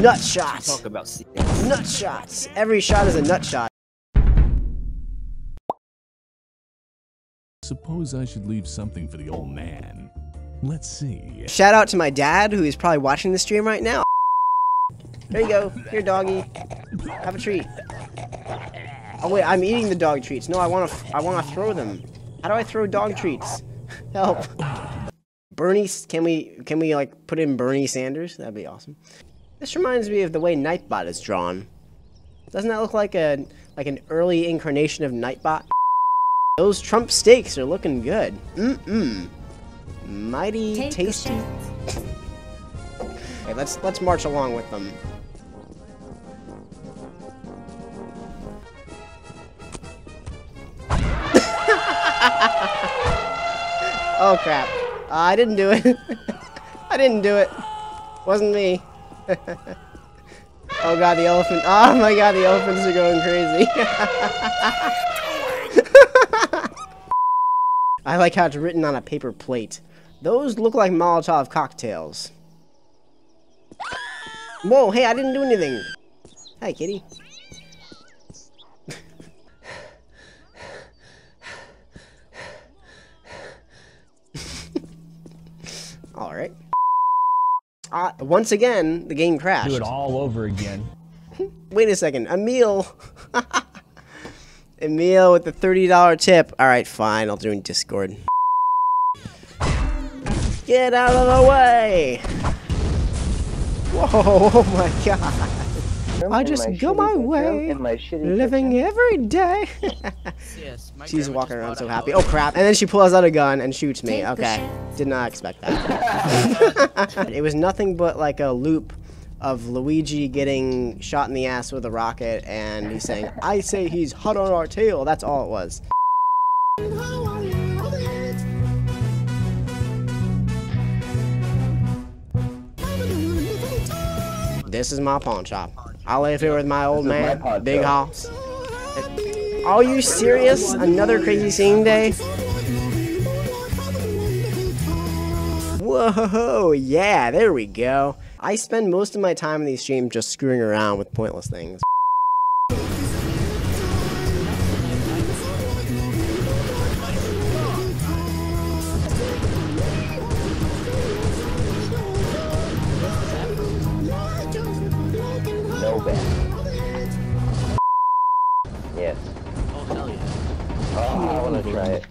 Nut shots. Talk about CS. Nut shots. Every shot is a nut shot. Suppose I should leave something for the old man. Let's see. Shout out to my dad who is probably watching the stream right now. There you go. Here, doggy. Have a treat. Oh wait, I'm eating the dog treats. No, I want to. I want to throw them. How do I throw dog treats? Help. Bernie, can we can we like put in Bernie Sanders? That'd be awesome. This reminds me of the way Nightbot is drawn. Doesn't that look like a like an early incarnation of Nightbot? Those Trump steaks are looking good. Mm-mm. Mighty Take tasty. Okay, let's let's march along with them. oh crap! Uh, I didn't do it. I didn't do it. Wasn't me. oh god, the elephant! Oh my god, the elephants are going crazy. I like how it's written on a paper plate. Those look like Molotov cocktails. Whoa, hey, I didn't do anything. Hi, kitty. Alright. Uh, once again, the game crashed. Do it all over again. Wait a second, Emil. Emil with the $30 tip. Alright, fine, I'll do it in Discord. Get out of the way! Whoa, oh my god. I just go my way, living every day. CS. She's walking around so happy. Oh crap. And then she pulls out a gun and shoots me. Okay. Did not expect that. it was nothing but like a loop of Luigi getting shot in the ass with a rocket and he's saying, I say he's hot on our tail. That's all it was. This is my pawn shop. I live here with my old my man, big house. Are you serious? Another crazy scene day? Whoa, yeah, there we go. I spend most of my time in these streams just screwing around with pointless things.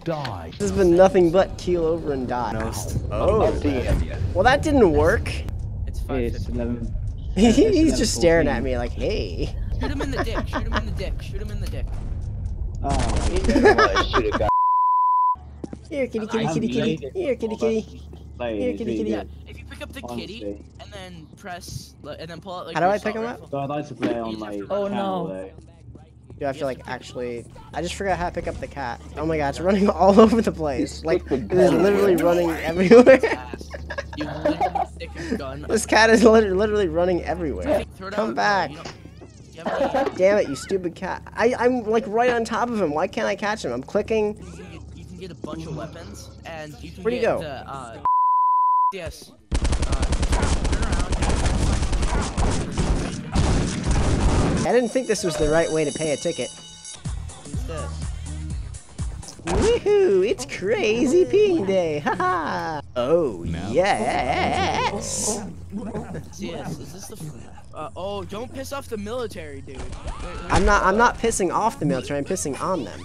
Die. This has been nothing but keel over and die. Oh, Oh, damn. well that didn't work. It's five. It's 11. He's just staring at me like, hey. Shoot him in the dick. Shoot him in the dick. Shoot him in the dick. Oh, You never want to shoot a guy. Here, kitty, kitty, kitty, kitty. Here, kitty, kitty. Here, kitty, kitty. Yeah. If you pick up the kitty and then press and then pull out like. How do I pick him up? So I'd like to play on my Oh, no. Though. Do I have to like actually? I just forgot how to pick up the cat. Oh my god, it's running all over the place. Like it is literally running everywhere. Ass. You literally stick a gun. this cat is literally running everywhere. Come back. You don't- you have any- Damn it, you stupid cat. I, I'm like right on top of him. Why can't I catch him? I'm clicking. you, can get, you a bunch of weapons and you can Where'd he get go? the uh yes. Uh, turn around. I didn't think this was the right way to pay a ticket. Who's this? Woohoo! It's crazy peeing day. Haha. oh yes. Yes, is this the f- uh, oh, don't piss off the military, dude. Wait, wait, I'm not. I'm not pissing off the military. I'm pissing on them.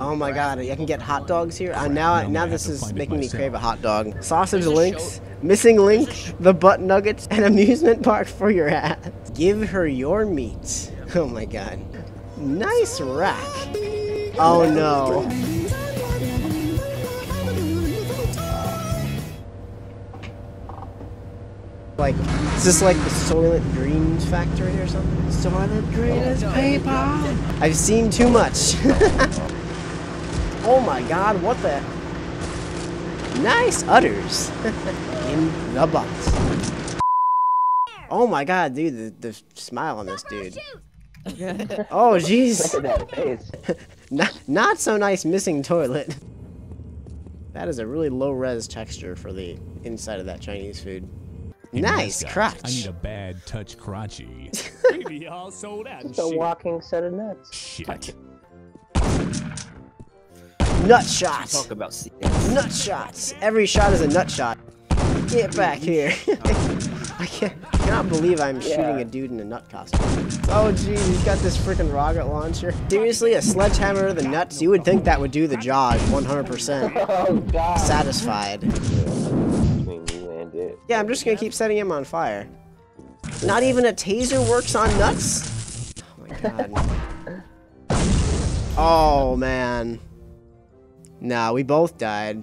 Oh my god! I can get hot dogs here. Uh, now, I'm now this is find it making me crave a hot dog. Sausage There's links, missing link, the butt nuggets, and amusement park for your ass. Give her your meat. Oh my god! Nice rack. Oh no. Like, is this like the Soylent Dreams factory or something? Soylent Dreams no, paper. I've seen too much. oh my god, what the? Nice udders. In the box. Oh my god, dude, the, the smile on this dude. Oh jeez. Look at that face. Not, not so nice missing toilet. That is a really low res texture for the inside of that Chinese food. Hey, Nice mascot, crotch. I need a bad touch crotchy. Maybe all sold out. It's a walking set of nuts. Shit. Nut shots. Talk about. Nut shots. Every shot is a nut shot. Get back here. I can't, cannot believe I'm shooting a dude in a nut costume. Oh jeez, he's got this freaking rocket launcher. Seriously, a sledgehammer to the nuts? You would think that would do the job 100%. Oh god. Satisfied. Between you and it. Yeah, I'm just gonna keep setting him on fire. Not even a taser works on nuts? Oh my god. Oh man. Nah, we both died.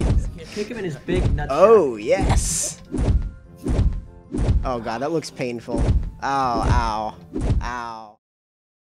Kick him in his big nut. Oh, yes. Oh god, that looks painful. Ow, ow, ow.